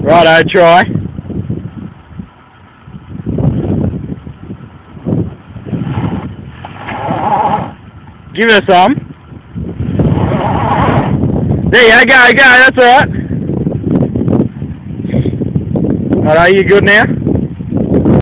Righto, try. Give it a some. There you go, go, that's alright. Alright, you good now?